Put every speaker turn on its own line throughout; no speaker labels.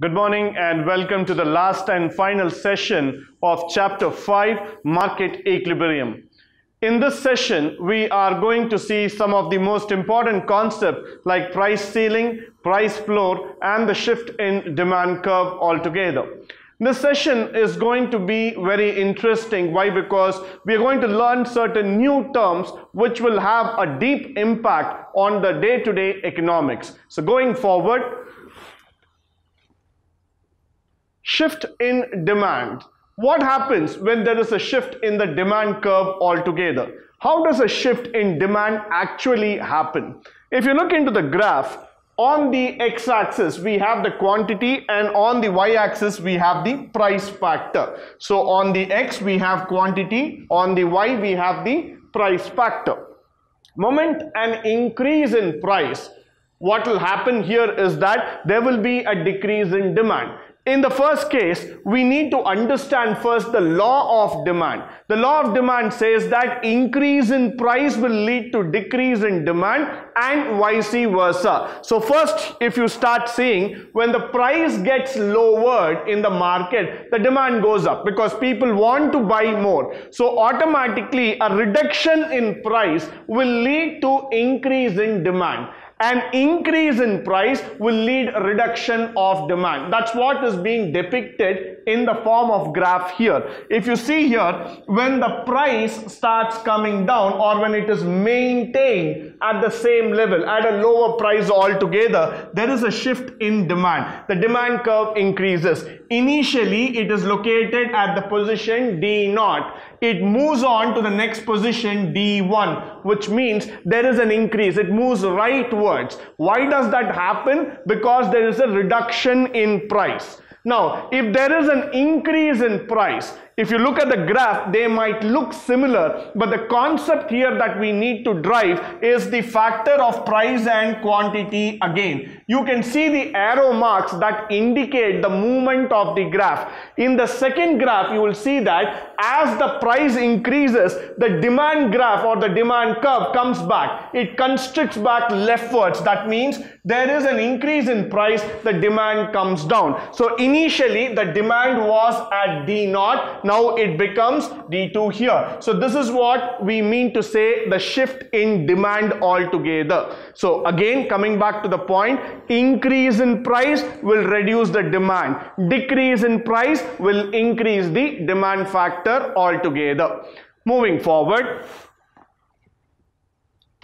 Good morning and welcome to the last and final session of Chapter 5 Market Equilibrium. In this session, we are going to see some of the most important concepts like price ceiling, price floor, and the shift in demand curve altogether. This session is going to be very interesting. Why? Because we are going to learn certain new terms which will have a deep impact on the day-to-day -day economics. So going forward, shift in demand. What happens when there is a shift in the demand curve altogether? How does a shift in demand actually happen? If you look into the graph, on the x-axis we have the quantity and on the y-axis we have the price factor. So on the x we have quantity, on the y we have the price factor. Moment an increase in price, what will happen here is that there will be a decrease in demand. In the first case, we need to understand first the law of demand. The law of demand says that increase in price will lead to decrease in demand and vice versa. So first, if you start seeing when the price gets lowered in the market, the demand goes up because people want to buy more. So automatically a reduction in price will lead to increase in demand an increase in price will lead reduction of demand. That's what is being depicted in the form of graph here. If you see here, when the price starts coming down or when it is maintained at the same level, at a lower price altogether, there is a shift in demand. The demand curve increases. Initially, it is located at the position D naught it moves on to the next position D1 which means there is an increase it moves rightwards why does that happen because there is a reduction in price now if there is an increase in price if you look at the graph, they might look similar, but the concept here that we need to drive is the factor of price and quantity again. You can see the arrow marks that indicate the movement of the graph. In the second graph, you will see that as the price increases, the demand graph or the demand curve comes back. It constricts back leftwards. That means there is an increase in price, the demand comes down. So initially, the demand was at D naught now it becomes D2 here. So this is what we mean to say the shift in demand altogether. So again coming back to the point, increase in price will reduce the demand. Decrease in price will increase the demand factor altogether. Moving forward,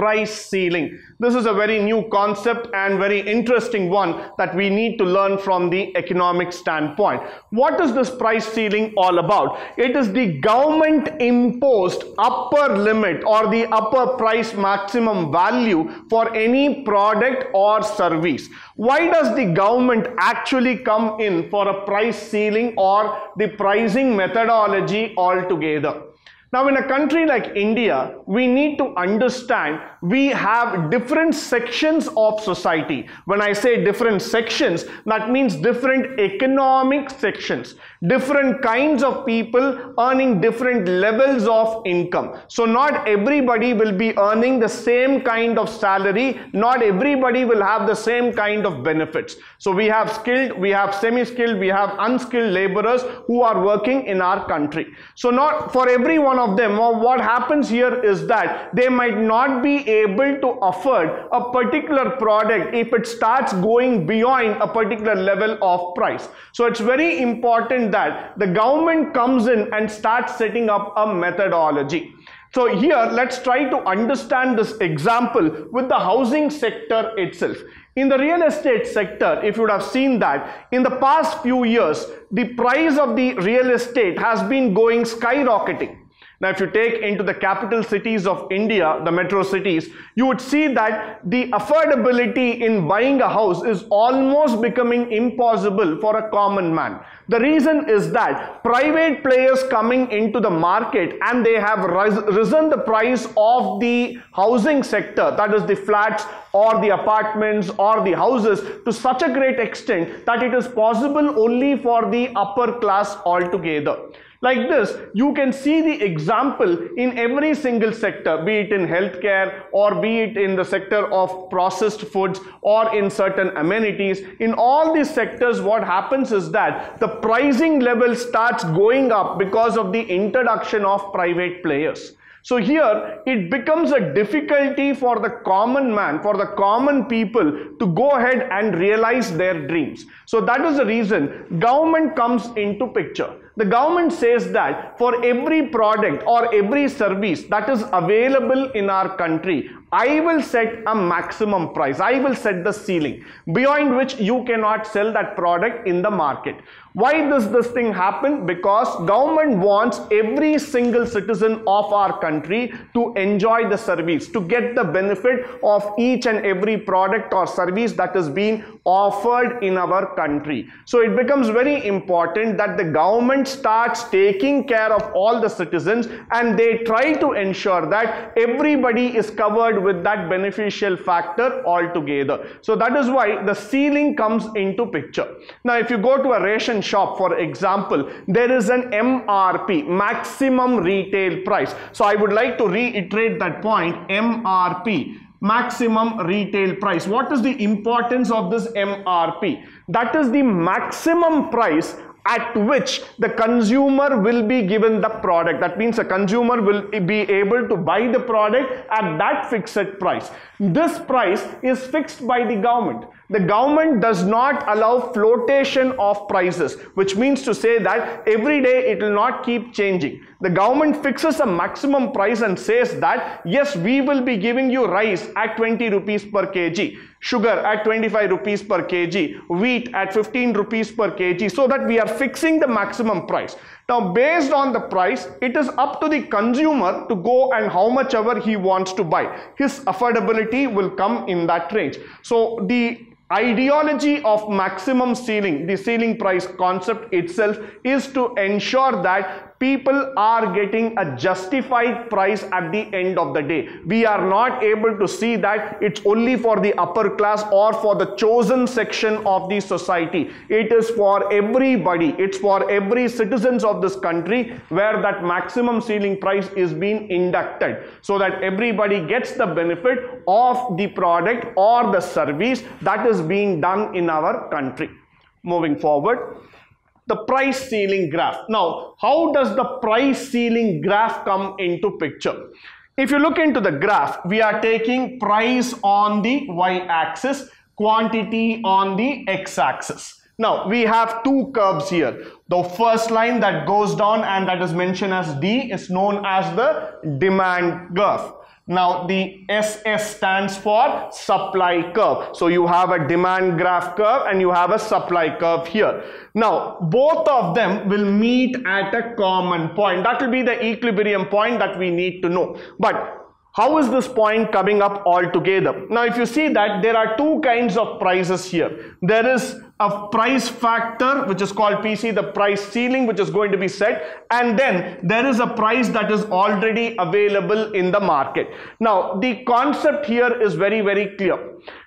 price ceiling. This is a very new concept and very interesting one that we need to learn from the economic standpoint. What is this price ceiling all about? It is the government imposed upper limit or the upper price maximum value for any product or service. Why does the government actually come in for a price ceiling or the pricing methodology altogether? Now in a country like India, we need to understand we have different sections of society. When I say different sections, that means different economic sections, different kinds of people earning different levels of income. So not everybody will be earning the same kind of salary, not everybody will have the same kind of benefits. So we have skilled, we have semi-skilled, we have unskilled laborers who are working in our country. So not for every one of them, what happens here is that they might not be able to afford a particular product if it starts going beyond a particular level of price. So it's very important that the government comes in and starts setting up a methodology. So here let's try to understand this example with the housing sector itself. In the real estate sector, if you would have seen that, in the past few years, the price of the real estate has been going skyrocketing. Now, if you take into the capital cities of India, the metro cities, you would see that the affordability in buying a house is almost becoming impossible for a common man. The reason is that private players coming into the market and they have risen the price of the housing sector, that is the flats or the apartments or the houses to such a great extent that it is possible only for the upper class altogether. Like this, you can see the example in every single sector, be it in healthcare or be it in the sector of processed foods or in certain amenities. In all these sectors, what happens is that the pricing level starts going up because of the introduction of private players. So here it becomes a difficulty for the common man, for the common people to go ahead and realize their dreams. So that is the reason government comes into picture. The government says that for every product or every service that is available in our country, I will set a maximum price. I will set the ceiling beyond which you cannot sell that product in the market. Why does this thing happen? Because government wants every single citizen of our country to enjoy the service, to get the benefit of each and every product or service that is being offered in our country. So it becomes very important that the government starts taking care of all the citizens and they try to ensure that everybody is covered with that beneficial factor altogether. So that is why the ceiling comes into picture. Now if you go to a ration shop for example, there is an MRP, maximum retail price. So I would like to reiterate that point, MRP maximum retail price. What is the importance of this MRP? That is the maximum price at which the consumer will be given the product. That means the consumer will be able to buy the product at that fixed price. This price is fixed by the government. The government does not allow flotation of prices, which means to say that every day it will not keep changing. The government fixes a maximum price and says that, yes, we will be giving you rice at 20 rupees per kg sugar at 25 rupees per kg, wheat at 15 rupees per kg, so that we are fixing the maximum price. Now, based on the price, it is up to the consumer to go and how much ever he wants to buy. His affordability will come in that range. So, the ideology of maximum ceiling, the ceiling price concept itself is to ensure that people are getting a justified price at the end of the day. We are not able to see that it's only for the upper class or for the chosen section of the society. It is for everybody. It's for every citizens of this country where that maximum ceiling price is being inducted so that everybody gets the benefit of the product or the service that is being done in our country. Moving forward the price ceiling graph. Now, how does the price ceiling graph come into picture? If you look into the graph, we are taking price on the y-axis, quantity on the x-axis. Now, we have two curves here. The first line that goes down and that is mentioned as D is known as the demand curve. Now the SS stands for supply curve. So you have a demand graph curve and you have a supply curve here. Now both of them will meet at a common point. That will be the equilibrium point that we need to know. But how is this point coming up all together? Now if you see that there are two kinds of prices here. There is a price factor which is called PC, the price ceiling which is going to be set and then there is a price that is already available in the market. Now the concept here is very very clear.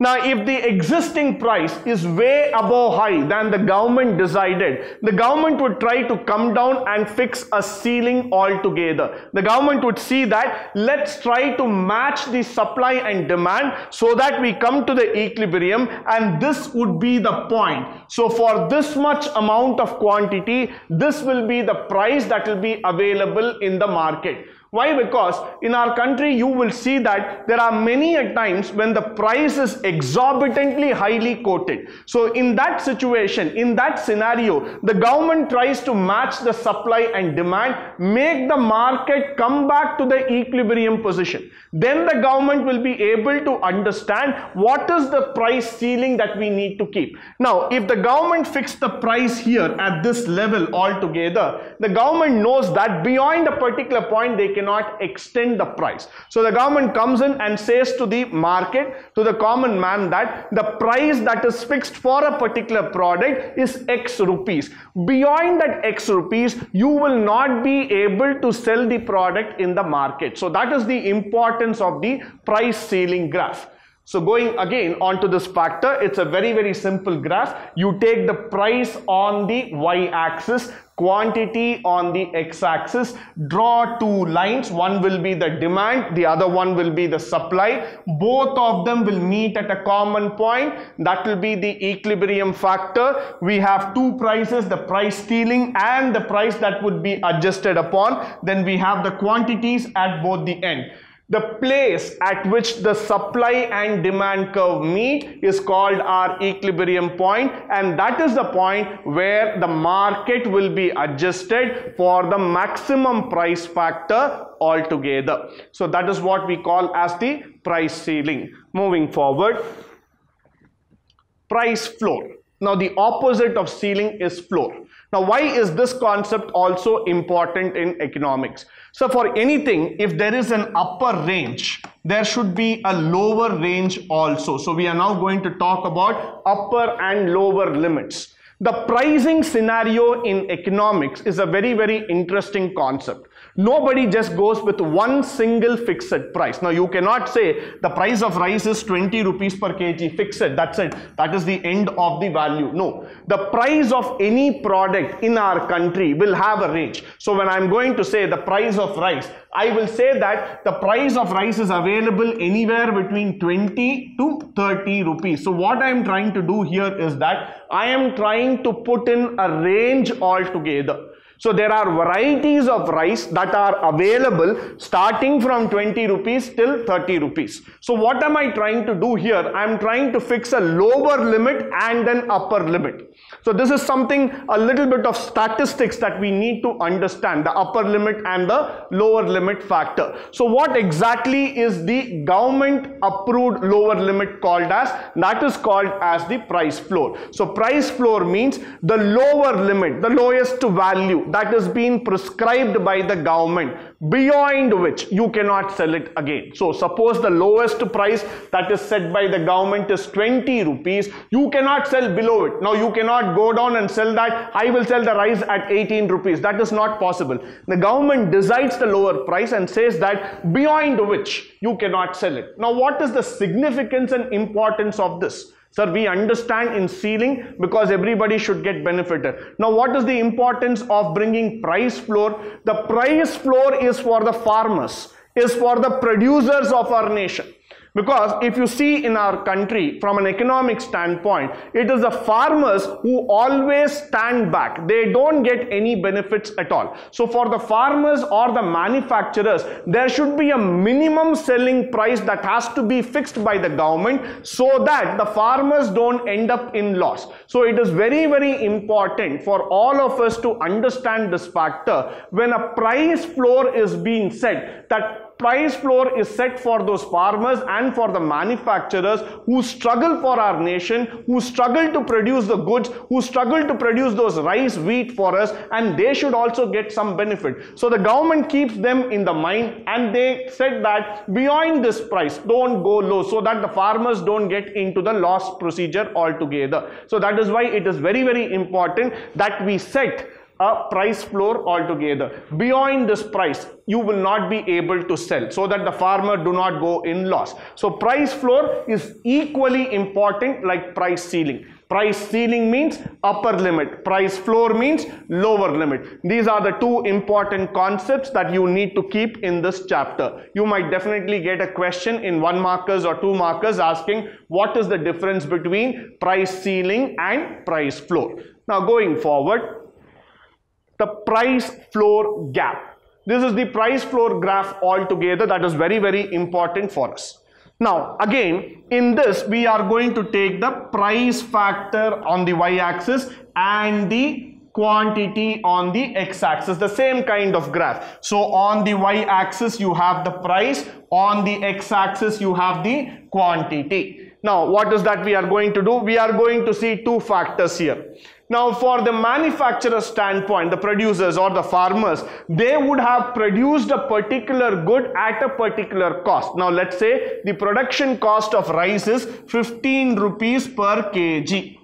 Now if the existing price is way above high than the government decided, the government would try to come down and fix a ceiling altogether. The government would see that let's try to match the supply and demand so that we come to the equilibrium and this would be the point so for this much amount of quantity, this will be the price that will be available in the market. Why? Because in our country you will see that there are many times when the price is exorbitantly highly quoted. So in that situation, in that scenario, the government tries to match the supply and demand, make the market come back to the equilibrium position. Then the government will be able to understand what is the price ceiling that we need to keep. Now, if the government fixed the price here at this level altogether, the government knows that beyond a particular point they cannot extend the price. So the government comes in and says to the market, to the common man that the price that is fixed for a particular product is X rupees. Beyond that X rupees, you will not be able to sell the product in the market. So that is the importance of the price ceiling graph. So going again onto this factor, it's a very, very simple graph. You take the price on the y-axis, quantity on the x-axis, draw two lines. One will be the demand, the other one will be the supply. Both of them will meet at a common point. That will be the equilibrium factor. We have two prices, the price ceiling and the price that would be adjusted upon. Then we have the quantities at both the end. The place at which the supply and demand curve meet is called our equilibrium point and that is the point where the market will be adjusted for the maximum price factor altogether. So that is what we call as the price ceiling. Moving forward, price floor. Now the opposite of ceiling is floor. Now why is this concept also important in economics? So for anything, if there is an upper range, there should be a lower range also. So we are now going to talk about upper and lower limits. The pricing scenario in economics is a very, very interesting concept. Nobody just goes with one single fixed price. Now you cannot say the price of rice is 20 rupees per kg fixed. That's it. That is the end of the value. No. The price of any product in our country will have a range. So when I'm going to say the price of rice, I will say that the price of rice is available anywhere between 20 to 30 rupees. So what I am trying to do here is that I am trying to put in a range altogether. So there are varieties of rice that are available starting from 20 rupees till 30 rupees. So what am I trying to do here? I am trying to fix a lower limit and an upper limit. So this is something a little bit of statistics that we need to understand the upper limit and the lower limit factor. So what exactly is the government approved lower limit called as? That is called as the price floor. So price floor means the lower limit, the lowest value that is being prescribed by the government beyond which you cannot sell it again. So suppose the lowest price that is set by the government is 20 rupees, you cannot sell below it. Now you cannot go down and sell that, I will sell the rice at 18 rupees. That is not possible. The government decides the lower price and says that beyond which you cannot sell it. Now what is the significance and importance of this? Sir, we understand in ceiling because everybody should get benefited. Now, what is the importance of bringing price floor? The price floor is for the farmers, is for the producers of our nation. Because if you see in our country from an economic standpoint, it is the farmers who always stand back. They don't get any benefits at all. So for the farmers or the manufacturers, there should be a minimum selling price that has to be fixed by the government so that the farmers don't end up in loss. So it is very, very important for all of us to understand this factor when a price floor is being set that price floor is set for those farmers and for the manufacturers who struggle for our nation, who struggle to produce the goods, who struggle to produce those rice, wheat for us, and they should also get some benefit. So the government keeps them in the mind and they said that beyond this price, don't go low so that the farmers don't get into the loss procedure altogether. So that is why it is very, very important that we set a price floor altogether. Beyond this price, you will not be able to sell so that the farmer do not go in loss. So price floor is equally important like price ceiling. Price ceiling means upper limit. Price floor means lower limit. These are the two important concepts that you need to keep in this chapter. You might definitely get a question in one markers or two markers asking what is the difference between price ceiling and price floor. Now going forward, the price floor gap. This is the price floor graph altogether that is very, very important for us. Now, again, in this, we are going to take the price factor on the y-axis and the quantity on the x-axis, the same kind of graph. So, on the y-axis, you have the price, on the x-axis, you have the quantity. Now, what is that we are going to do? We are going to see two factors here. Now for the manufacturer standpoint, the producers or the farmers, they would have produced a particular good at a particular cost. Now let's say the production cost of rice is 15 rupees per kg.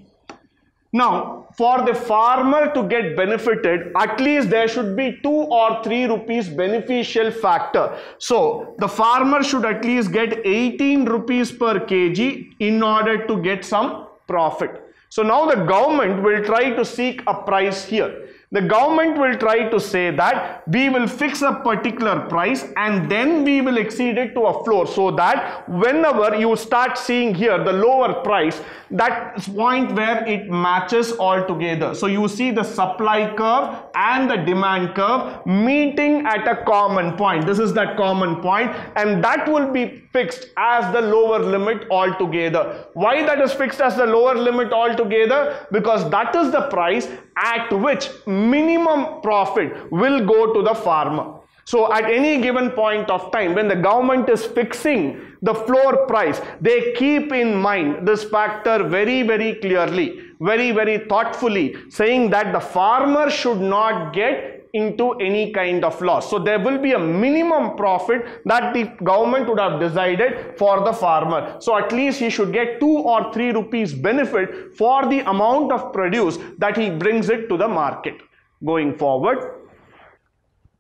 Now, for the farmer to get benefited, at least there should be 2 or 3 rupees beneficial factor. So, the farmer should at least get 18 rupees per kg in order to get some profit. So now the government will try to seek a price here. The government will try to say that we will fix a particular price and then we will exceed it to a floor so that whenever you start seeing here the lower price, that point where it matches all together. So you see the supply curve and the demand curve meeting at a common point. This is that common point and that will be fixed as the lower limit altogether. Why that is fixed as the lower limit altogether? Because that is the price at which minimum profit will go to the farmer. So at any given point of time, when the government is fixing the floor price, they keep in mind this factor very, very clearly, very, very thoughtfully, saying that the farmer should not get into any kind of loss. So there will be a minimum profit that the government would have decided for the farmer. So at least he should get 2 or 3 rupees benefit for the amount of produce that he brings it to the market. Going forward,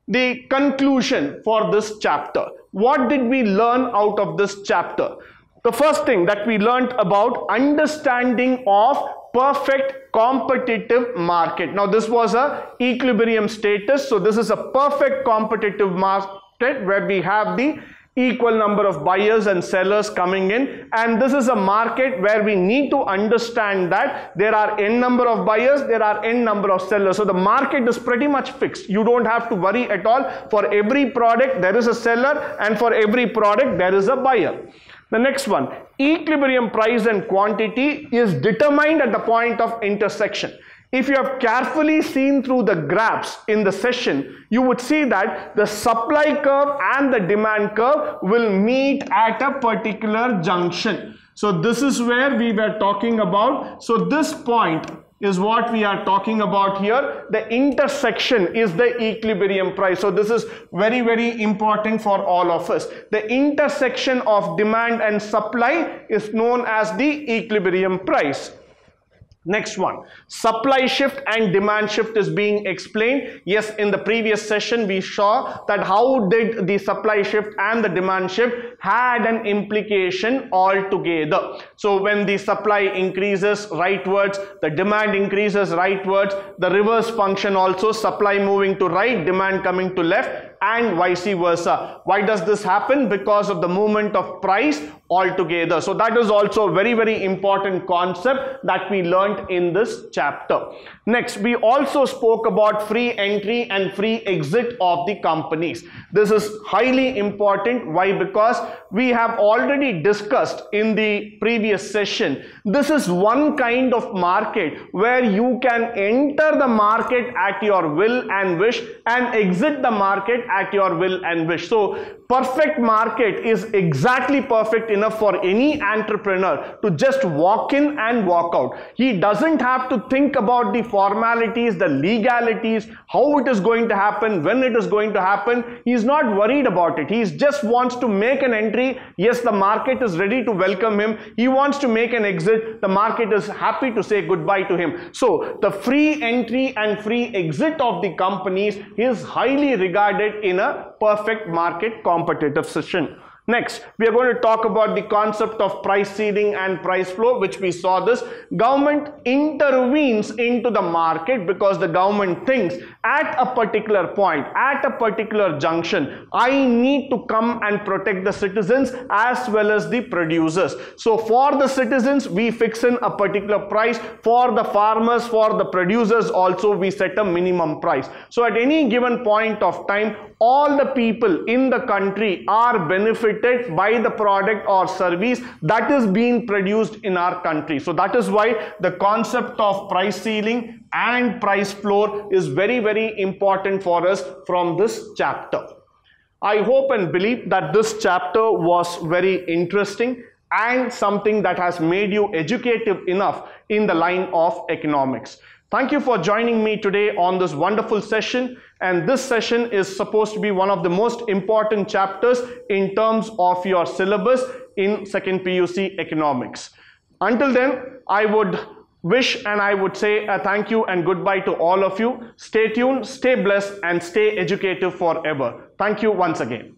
the conclusion for this chapter. What did we learn out of this chapter? The first thing that we learned about understanding of perfect competitive market. Now this was a equilibrium status. So this is a perfect competitive market where we have the equal number of buyers and sellers coming in and this is a market where we need to understand that there are n number of buyers there are n number of sellers so the market is pretty much fixed you don't have to worry at all for every product there is a seller and for every product there is a buyer the next one, equilibrium price and quantity is determined at the point of intersection. If you have carefully seen through the graphs in the session, you would see that the supply curve and the demand curve will meet at a particular junction. So this is where we were talking about. So this point is what we are talking about here. The intersection is the equilibrium price. So this is very, very important for all of us. The intersection of demand and supply is known as the equilibrium price. Next one, supply shift and demand shift is being explained. Yes, in the previous session, we saw that how did the supply shift and the demand shift had an implication altogether. So when the supply increases rightwards, the demand increases rightwards, the reverse function also supply moving to right, demand coming to left and vice versa. Why does this happen? Because of the movement of price altogether. So that is also a very, very important concept that we learned in this chapter. Next, we also spoke about free entry and free exit of the companies. This is highly important. Why? Because we have already discussed in the previous session. This is one kind of market where you can enter the market at your will and wish and exit the market at your will and wish. So perfect market is exactly perfect enough for any entrepreneur to just walk in and walk out. He doesn't have to think about the formalities, the legalities, how it is going to happen, when it is going to happen. He's not worried about it. He just wants to make an entry. Yes, the market is ready to welcome him. He wants to make an exit. The market is happy to say goodbye to him. So the free entry and free exit of the companies is highly regarded in a perfect market competitive session. Next, we are going to talk about the concept of price ceiling and price floor, which we saw this. Government intervenes into the market because the government thinks at a particular point, at a particular junction, I need to come and protect the citizens as well as the producers. So for the citizens, we fix in a particular price. For the farmers, for the producers also, we set a minimum price. So at any given point of time, all the people in the country are by the product or service that is being produced in our country. So that is why the concept of price ceiling and price floor is very, very important for us from this chapter. I hope and believe that this chapter was very interesting and something that has made you educative enough in the line of economics. Thank you for joining me today on this wonderful session. And this session is supposed to be one of the most important chapters in terms of your syllabus in second PUC economics. Until then, I would wish and I would say a thank you and goodbye to all of you. Stay tuned, stay blessed, and stay educative forever. Thank you once again.